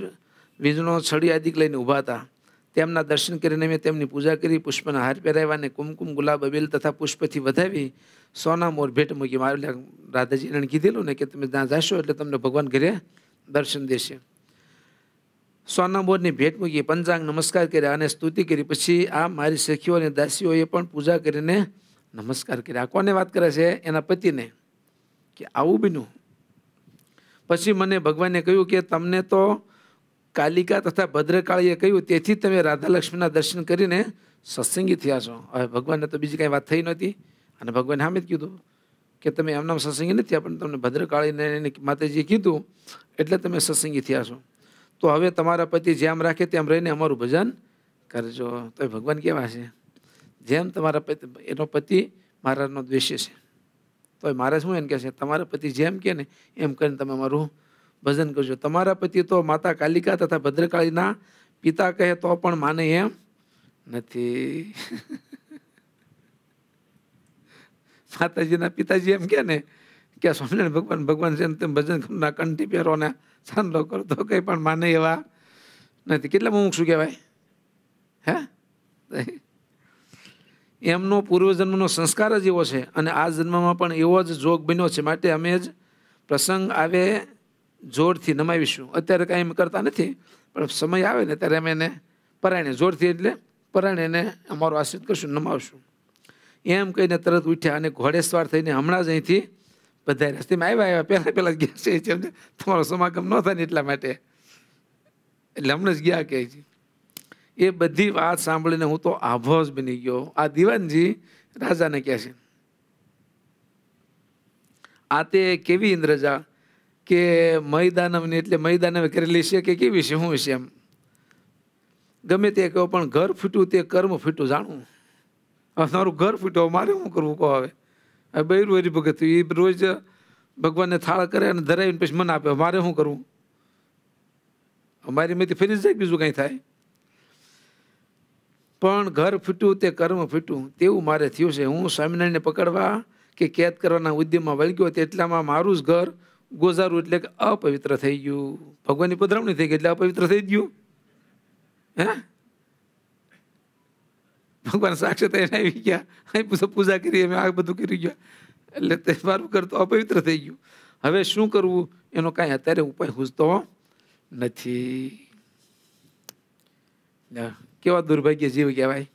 વીજળો છડી આદિ લઈને ઊભા હતા. તેમના દર્શન કરીને મેં તેમની પૂજા કરી, પુષ્પના હાર પહેરાવ્યા અને કુમકુમ ગુલાબ અબેલ તથા પુષ્પથી વધાવી સોના મોર ભેટ મૂકી મારે રાધાજી એને કીધેલું ને કે તમે ત્યાં જશો એટલે તમને ભગવાન ઘરે દર્શન દેશે. સોના મોરની ભેટ મૂકી પંચાંગ નમસ્કાર કર્યા અને સ્તુતિ કરી. પછી આ મારી સખીઓ અને દાસીઓએ પણ પૂજા કરીને નમસ્કાર કર્યા. કોને વાત કરે છે? એના પતિને કે આવું બીનું. પછી મને ભગવાને કહ્યું કે તમને તો કાલિકા તથા ભદ્રકાળીએ કહ્યું, તેથી તમે રાધાલક્ષ્મીના દર્શન કરીને સત્સંગી થયા છો. હવે ભગવાનને તો બીજી કાંઈ વાત થઈ નહોતી. અને ભગવાને સામે જ કીધું કે તમે એમનામ સત્સંગી નથી પણ તમને ભદ્રકાળીને એની માતાજીએ કીધું એટલે તમે સત્સંગી થયા છો. તો હવે તમારા પતિ જેમ રાખે તેમ રહીને અમારું ભજન કરજો. તો ભગવાન કેવા છે? જેમ તમારા પતિ, એનો પતિ મારાનો દ્વેષ્ય છે. તો મારે શું એને કહે છે? તમારા પતિ જેમ કે ને, એમ કરીને તમે મારું ભજન કરજો. તમારા પતિ તો માતા કાલિકા તથા ભદ્રકાળીના પિતા કહે તો પણ માને એમ નથી. માતાજીના પિતાજી એમ કે ને, કે સ્વામિનારાયણ ભગવાન ભગવાન છે તેમ ભજન ના કંઠી પહેરો ને ચાંદલો કરો, તો કંઈ પણ માને એવા નથી. કેટલા અમુક શું કહેવાય? હે? એમનો પૂર્વજન્મનો સંસ્કાર જ એવો છે અને આ જન્મમાં પણ એવો જ જોગ બન્યો છે. માટે અમે જ પ્રસંગ આવે જોરથી નમાવીશું. અત્યારે કાંઈ એમ કરતા નથી, પણ સમય આવે ને ત્યારે અમે એને પરાયણે, જોરથી એટલે પરાયણે એને અમારો આશ્રિત કરશું, નમાવશું. એમ કહીને તરત ઉઠ્યા અને ઘોડેસવાર થઈને હમણાં જ અહીંથી બધા રસ્તેમાં આવ્યા આવ્યા. પહેલાં પહેલાં ગયા છે એમને. તમારો સમાગમ ન થાય ને એટલા માટે. એટલે હમણાં જ ગયા કહે છે એ બધી વાત સાંભળીને હું તો આભો જ બની ગયો. આ દિવાનજી રાજાને કહે છે, આ તે કેવી ઇન્દ્રજા? કે મૈદાનવની એટલે મૈદાનવે કરેલી છે કે કેવી છે, શું છે એમ? ગમે તે કહો, પણ ઘર ફૂટ્યું તે કર્મ ફૂટ્યું, જાણવું? હવે મારું ઘર ફૂટ્યો મારે શું કરવું કહો હવે? બૈરું હરી ભગત એ રોજ ભગવાનને થાળ કરે અને ધરાવીને પછી મને આપે મારે શું કરવું? અમારી મેથી ફરી જાય બીજું કંઈ થાય? પણ ઘર ફૂટ્યું તે કર્મ ફૂટ્યું, તેવું મારે થયું છે. હું સ્વામિનારાયણને પકડવા કે કેદ કરવાના ઉદ્યમમાં વળગ્યો, તેટલામાં મારું જ ઘર ગોઝારું એટલે કે અપવિત્ર થઈ ગયું. ભગવાનની પધરામણી થઈ ગઈ એટલે અપવિત્ર થઈ ગયું. હે? ભગવાન સાક્ષાત એને આવી ગયા. અહીં પૂજા કરી, અમે આ બધું કરી ગયા. એટલે તે મારું કરતો અપવિત્ર થઈ ગયું. હવે શું કરવું? એનો કાંઈ અત્યારે ઉપાય સૂઝતો નથી. કેવા દુર્ભાગ્ય જીવ કહેવાય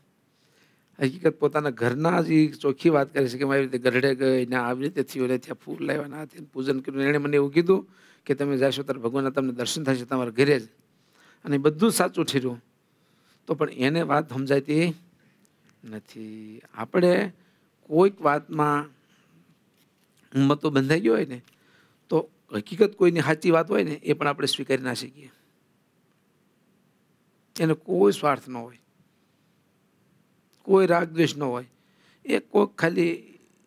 હકીકત પોતાના ઘરના જ ચોખ્ખી વાત કરે છે કે આવી રીતે ગરડે ગઈ ને આવી રીતે થયું ને ત્યાં ફૂલ લાવ્યા ના પૂજન કર્યું એણે મને એવું કીધું કે તમે જાશો ત્યારે ભગવાનના તમને દર્શન થશે તમારા ઘરે જ. અને બધું સાચું ઠીર્યું. તો પણ એને વાત સમજાતી નથી. આપણે કોઈક વાતમાં મતો બંધાઈ ગયો હોય ને, તો હકીકત કોઈની સાચી વાત હોય ને એ પણ આપણે સ્વીકારી ના શકીએ. એને કોઈ સ્વાર્થ ન હોય. કોઈ રાગ દ્વેષ ન હોય. એ કોઈક ખાલી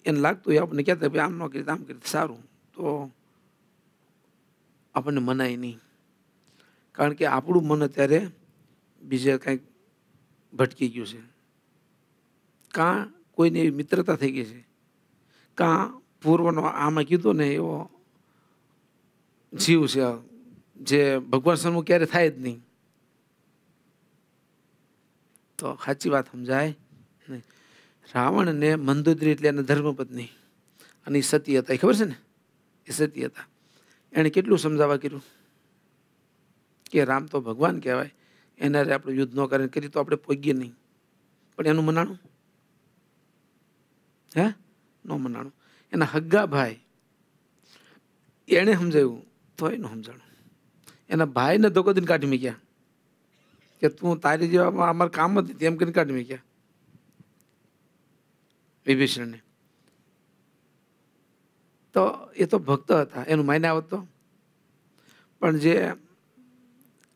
એને લાગતું હોય આપણને કહેતા ભાઈ, આમ ન કરી આમ કરી સારું. તો આપણને મનાય નહીં. કારણ કે આપણું મન અત્યારે બીજે કંઈક ભટકી ગયું છે. કાં કોઈને એવી મિત્રતા થઈ ગઈ છે. કાં પૂર્વનો આમાં કીધો ને એવો જીવ છે, જે ભગવાન સન્મુખ ક્યારે થાય જ નહીં. તો સાચી વાત સમજાય. નહીં. રાવણને મંદોદરી એટલે એના ધર્મપત્ની. અને એ સતી હતા, એ ખબર છે ને? એ સતી હતા. એણે કેટલું સમજાવવા કર્યું? કે રામ તો ભગવાન કહેવાય. એના આપણે યુદ્ધ ન કરે, કરી તો આપણે પોગીએ નહીં. પણ એનું મનાણું? હે? ન મનાણું. એના હગ્ગા ભાઈ, એણે સમજાવ્યું તો એનું સમજાણું. એના ભાઈને ધોકો દઈને કાઢી મૂક્યા. કે તું તારી જેવામાં અમારા કામ જ તેમ કરીને કાઢી મૂક્યા. વિભીષણને. તો એ તો ભક્ત હતા, એનું માયને આવત પણ જે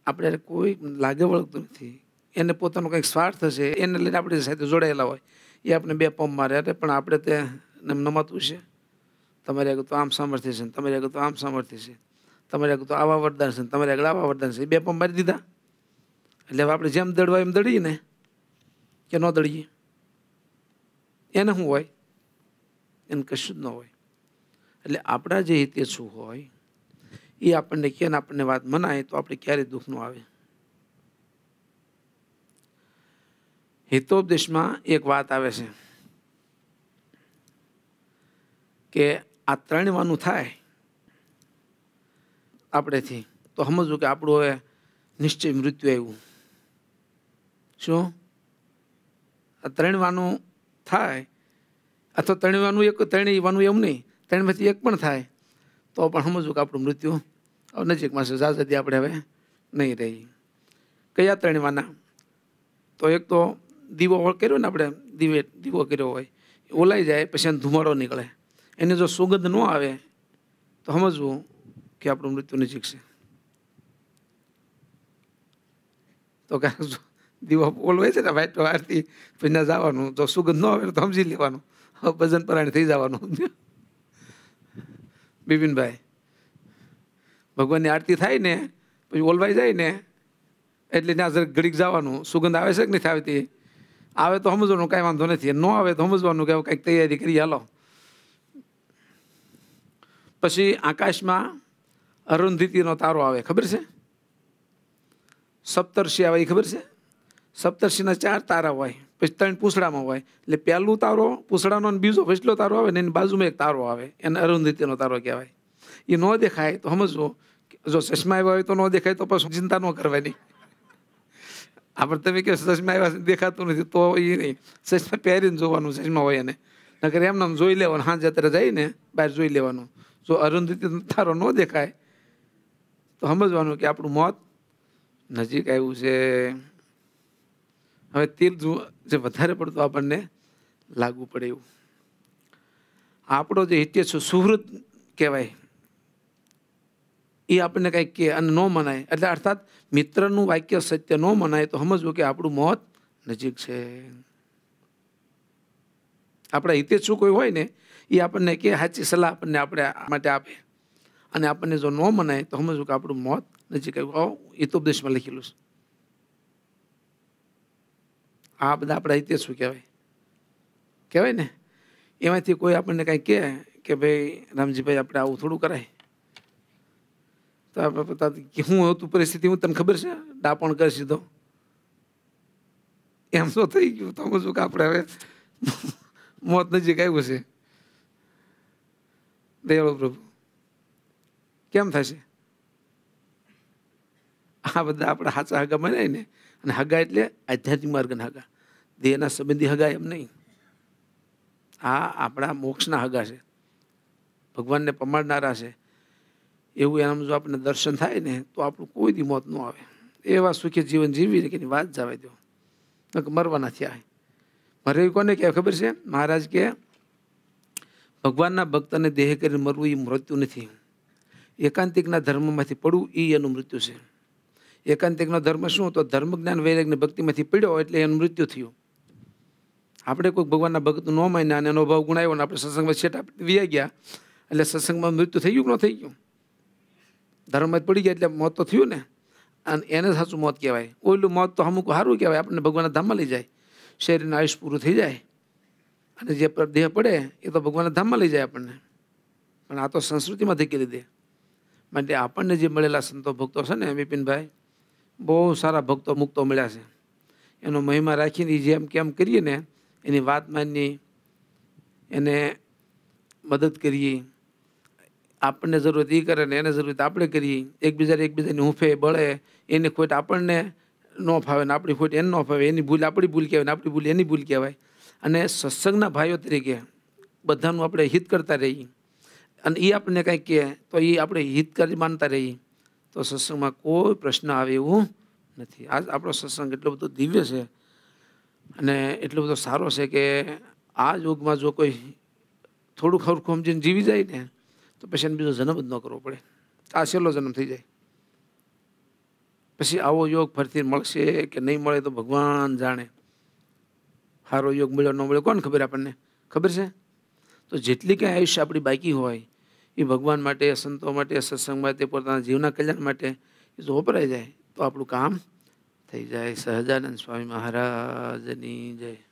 આપણે કોઈ લાગે વળગતું નથી, એને પોતાનો કંઈક સ્વાર્થ હશે, એને લઈને આપણે સાથે જોડાયેલા હોય, એ આપણે બે પંપ મારે અરે પણ આપણે તે નમાતું છે. તમારી આગળ તો આમ સામર્થ્ય છે તમારી આગળ તો આમ સામર્થ્ય છે. તમારી આગળ તો આવા વરદાન છે તમારી આગળ આવા વરદાન છે. બે પંપ મારી દીધા. એટલે હવે આપણે જેમ દડવા એમ દડીએ ને, કે ન દડીએ? એને શું હોય? એને કશું જ ન હોય. એટલે આપણા જે હિતે શું હોય, એ આપણને કે આપણને વાત મનાય તો આપણે ક્યારેય દુઃખ આવે. હિતોપદેશમાં એક વાત આવે છે કે આ ત્રણ વાનું થાય આપણેથી તો સમજવું કે આપણું હવે નિશ્ચય મૃત્યુ આવ્યું. શું? આ ત્રણ વાનું થાય. અથવા ત્રણ વાનું એક, ત્રણેય વાનું એમ નહીં. ત્રણમાંથી એક પણ થાય. તો પણ સમજવું કે આપણું મૃત્યુ નજીકમાં છે જાજદી આપણે હવે નહીં રહી. કયા ત્રણ વાના? તો એક તો દીવો કર્યો ને આપણે, દીવે, દીવો કર્યો હોય. ઓલાઈ જાય, પછી એનો ધુમાડો નીકળે. એને જો સુગંધ ન આવે, તો સમજવું કે આપણું મૃત્યુ નજીક છે. તો કારણ દીવો ઓલવાય છે ને વાઈટ વારથી પછી જવાનું, જો સુગંધ ન આવે તો સમજી લેવાનું. ભજન પરાયણ થઈ જવાનું. બિપિનભાઈ, ભગવાનની આરતી થાય ને, પછી ઓલવાઈ જાય ને, એટલે ત્યાં જરાક ઘડીક જવાનું. સુગંધ આવે છે કે નથી આવતી આવે તો સમજવાનું, કાંઈ વાંધો નથી. ન આવે તો સમજવાનું કે કંઈક તૈયારી કરી હાલો. પછી આકાશમાં અરુંધતીનો તારો આવે, ખબર છે? સપ્તર્ષિ આવે, એ ખબર છે? સપ્તર્ષિના ચાર તારા હોય, પછી ત્રણ પૂછડામાં હોય. એટલે પહેલું તારો પૂછડાનો અને બીજો વચલો તારો આવે ને એની બાજુમાં એક તારો આવે. એને અરુંધતીનો તારો કહેવાય. એ ન દેખાય તો સમજવું જો ચશ્મા આવ્યા હોય તો ન દેખાય તો પછી ચિંતા ન કરવાની. આપણે તમે કે ચશ્મા આવ્યા દેખાતું નથી તો એ નહીં. ચશ્મા પહેરીને જોવાનું ચશ્મા હોય એને. નકર એમને આમ જોઈ લેવાનું હા અત્યારે જઈને બહાર જોઈ લેવાનું. જો અરુંધતી તારો ન દેખાય તો સમજવાનું કે આપણું મોત નજીક આવ્યું છે. હવે તીર જે વધારે પડતું આપણને લાગુ પડે એવું. આપણો જે હિત્ય છે, સુહૃદ કહેવાય. એ આપણને કંઈક કે અને ન મનાય. એટલે અર્થાત મિત્રનું વાક્ય સત્ય ન મનાય તો સમજવું કે આપણું મોત નજીક છે. આપણા હિતે શું કોઈ હોય ને, એ આપણને કે સાચી સલાહ આપણને આપણે માટે આપે. અને આપણને જો ન મનાય તો સમજવું કે આપણું મોત નજીક આવ્યું. હિતોપદેશમાં લખેલું છે. આ બધા આપણા હિતે શું કહેવાય? કહેવાય ને? એમાંથી કોઈ આપણને કાંઈ કહે કે ભાઈ, રામજીભાઈ, આપણે આવું થોડું કરાય? તો આપણે હું હતું પરિસ્થિતિ હું તમને ખબર છે? ડાપણ કરી સીધો. એમ તો થઈ ગયું. તો શું કે આપણે હવે મોત નજીક આવ્યું છે? દયાળુ પ્રભુ, કેમ થશે? આ બધા આપણા સાચા હગા ને અને હગા એટલે આધ્યાત્મિક માર્ગના હગા. દેહના સંબંધી હગા એમ નહીં. આ આપણા મોક્ષના હગા છે. ભગવાનને પમાડનારા છે. એવું એમ જો આપણને દર્શન થાય ને, તો આપણું કોઈ દી મોત ન આવે. એવા સુખી જીવન જીવી કે એની વાત જવા દો. મરવાના થયા મરે કોને કે ખબર છે? મહારાજ કે, ભગવાનના ભક્તને દેહ કરીને મરવું એ મૃત્યુ નથી. એકાંતિકના ધર્મમાંથી પડવું એ એનું મૃત્યુ છે. એકાંતિકનો ધર્મ શું? તો ધર્મ જ્ઞાન વૈરાગ્ય ભક્તિમાંથી પડ્યો એટલે એનું મૃત્યુ થયું. આપણે કોઈ ભગવાનના ભક્ત ન માન્યા અને એનો ભાવ ગુણાયો ને આપણે સત્સંગમાં છેટા વ્યા ગયા, એટલે સત્સંગમાં મૃત્યુ થઈ ગયું કે ન થઈ ગયું? ધર્મમાં પડી ગયા એટલે મોત તો થયું ને? અને એને સાચું મોત કહેવાય. ઓલું મોત તો અમુક સારું કહેવાય, આપણને ભગવાનના ધામમાં લઈ જાય. શરીરનું આયુષ પૂરું થઈ જાય. અને જે દેહ પડે, એ તો ભગવાનના ધામમાં લઈ જાય આપણને. પણ આ તો સંસ્કૃતિમાં ધકેલી દે. માટે આપણને જે મળેલા સંતો ભક્તો છે ને બિપિનભાઈ બહુ સારા ભક્તો મુક્તો મળ્યા છે. એનો મહિમા રાખીને જેમ કેમ કરીએ ને, એની વાત માનીએ એને મદદ કરીએ. આપણને જરૂરત એ કરે ને એને જરૂરત આપણે કરીએ. એકબીજાને એકબીજાની હુંફે બળે, એની ખોટ આપણને ન ફાવે ને આપણી ખોટ એને ન ફાવે. એની ભૂલ આપણી ભૂલ કહેવાય ને આપણી ભૂલ એની ભૂલ કહેવાય. અને સત્સંગના ભાઈઓ તરીકે બધાનું આપણે હિત કરતા રહીએ. અને એ આપણને કંઈક કહે તો એ આપણે હિતકારી માનતા રહીએ. તો સત્સંગમાં કોઈ પ્રશ્ન આવે એવું નથી. આજ આપણો સત્સંગ એટલો બધો દિવ્ય છે અને એટલો બધો સારો છે કે આ યુગમાં જો કોઈ થોડું ખરું સમજીને જીવી જાય ને, તો પછી બીજો જન્મ જ ન કરવો પડે. આ છેલ્લો જન્મ થઈ જાય. પછી આવો યોગ ફરીથી મળશે કે નહીં મળે તો ભગવાન જાણે. સારો યોગ મળ્યો ન મળ્યો કોણ ખબર આપણને? ખબર છે? તો જેટલી કંઈ આયુષ્ય આપણી બાકી હોય એ ભગવાન માટે, સંતો માટે, સત્સંગ માટે, પોતાના જીવના કલ્યાણ માટે એ જો વપરાઈ જાય, તો આપણું કામ થઈ જાય. સહજાનંદ સ્વામી મહારાજની જય.